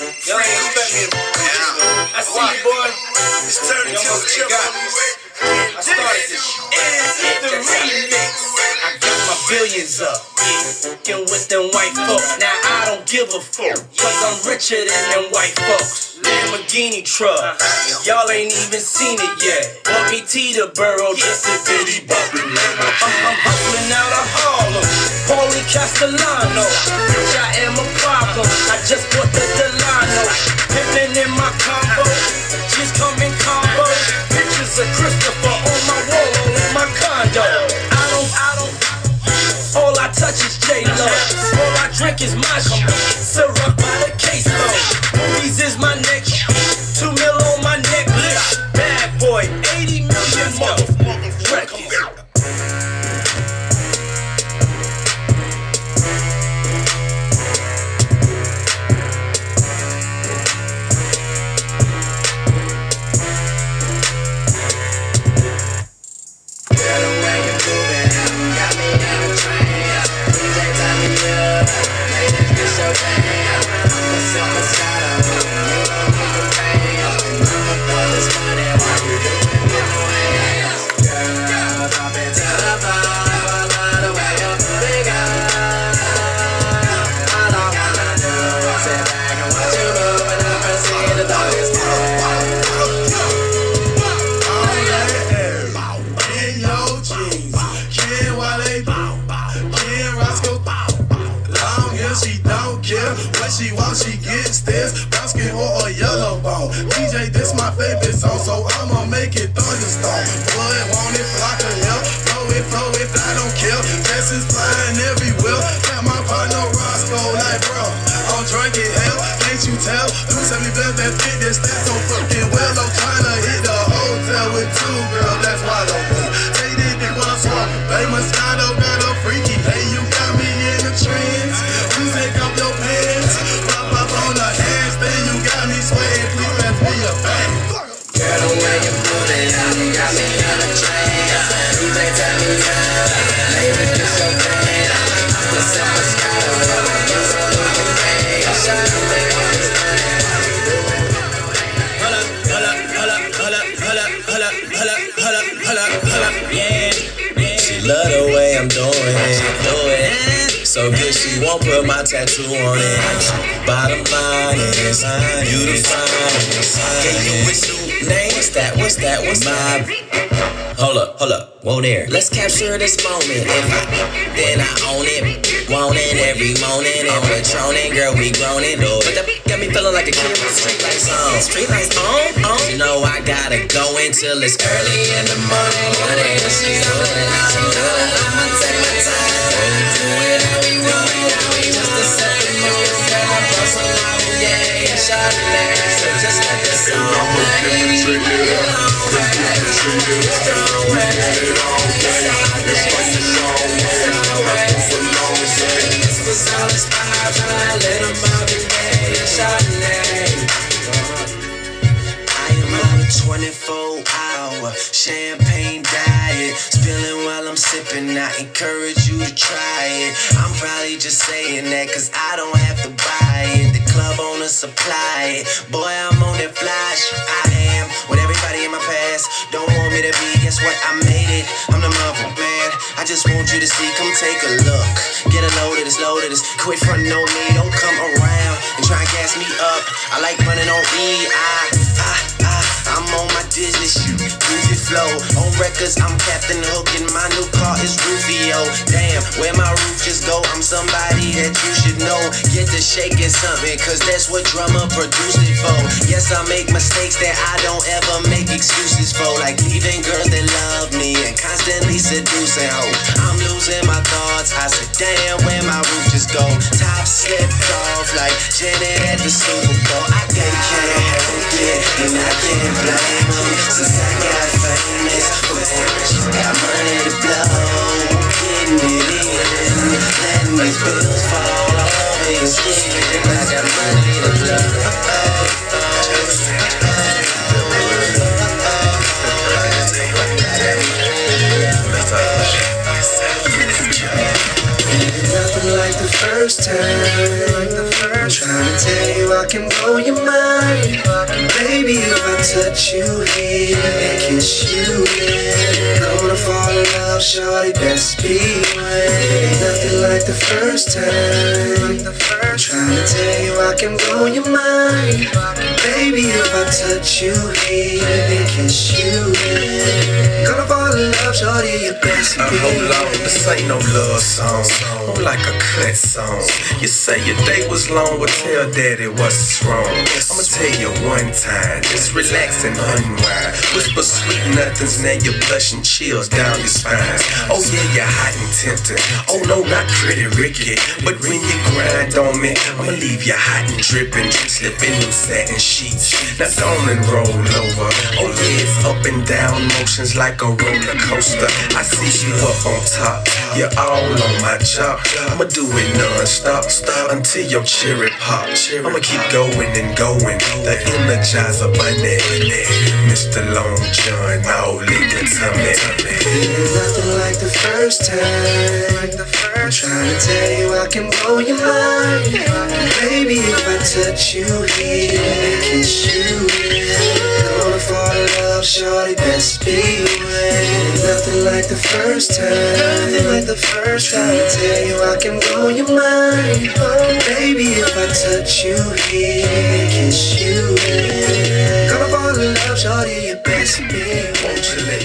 Yo, you see you, boy. It's 32 chip billions up. Fucking with them white folks. Now I don't give a fuck. Cause I'm richer than them white folks. Lamborghini truck. Y'all ain't even seen it yet. Bought me T. Teterboro just a bitty bumpin'. I'm, I'm hustling out of Harlem. Paulie Castellano. Bitch, I am a problem. I just bought the Delano. Pimpin' in my combo. Syrup by the caseload. Bone. DJ, this my favorite song, so I'ma make it thunderstorm. Blood want it, flock of hell. Flow it, flow it, I don't care. Dresses flying everywhere. Got my partner Roscoe, like bro, I'm drinking hell. Can't you tell? Two seventy bells that fit this stat so fucking well. I'm trying to hit the hotel with two girls, that's why I don't know. Take this dick while I'm smoking. Bay Moscato got a freaky. Hey, you got me in the trance. She love the way I'm doing it. So good she won't put my tattoo on it. Bottom line is, you the finest. Can you whistle name? What's that? What's that? What's my? Hold up, hold up, whoa there. Let's capture this moment. If I, then I own it. Want it every morning and patroning, girl, we groaning. Oh, but that got me feeling like a kid with street lights on. Street lights on, you know I gotta go until it's early in the morning. But I'm rolling. I'ma take my time. Do it how we want it, how we want the same. Girl, I yeah, So just let the song play. Drink it up, drink it up, drink it on drink it all day. It's like it's always, nothing. This was all inspired by a little Marvin Gaye Chardonnay. I am on a 24 hour champagne diet. Spilling while I'm sipping. I encourage you to try it. I'm probably just saying that cause I don't have to buy it. The club owner supply it. Boy, I'm on that flash. I am with everybody in my past. Don't want me to be, guess what? I made it. I'm the mother, man. I just want you to see, come take a look. Get a load of this, load of this. Quit fronting on me, don't come around and try and gas me up. I like running on E. I, flow. On records, I'm Captain Hook and my new car is Rufio. Damn, where my roof just go? I'm somebody that you should know. Get to shaking something, cause that's what Drumma produced it for. Yes, I make mistakes that I don't ever make excuses for. Like leaving girls that love me and constantly seducing hoes. I'm losing my thoughts. I said, damn, where my roof just go? Top slipped off like Janet at the Super skin. I got money to blow. Nothing like the first time. Trying to tell you I can blow your mind. Baby, if I touch you here and kiss you here, gonna fall in love, shorty, best be Ain't nothing like the first time. Trying to tell you I can blow your mind. Baby, if I touch you here and kiss you here, love, shorty, you best be hold on, this ain't no love song. More like a cut song. You say your day was long, well tell daddy what's wrong. I'ma tell you one time, just relax and unwind. Whisper sweet nothings, now you're blushing chills down your spine. Oh yeah, you're hot and tempting. Oh no, not pretty Ricky, but when you grind on me, I'ma leave you hot and dripping, slipping them satin sheets. Now and roll over. Oh yeah, it's up and down motions like a roller coaster. I see you up on top, you're all on my job. I'ma do it non-stop stop. until your cherry pop. I'ma keep going and going. The Energizer Bunny, Mr. Long John, all in your tummy. Nothing like the first time. I'm trying to tell you I can blow your mind. Baby, if I touch you here kiss you shorty, best be Ain't nothing like the first time. Nothing like the first time. To tell you I can blow your mind. Oh, baby, if I touch you here kiss you here, gonna fall in love, shorty, you best be let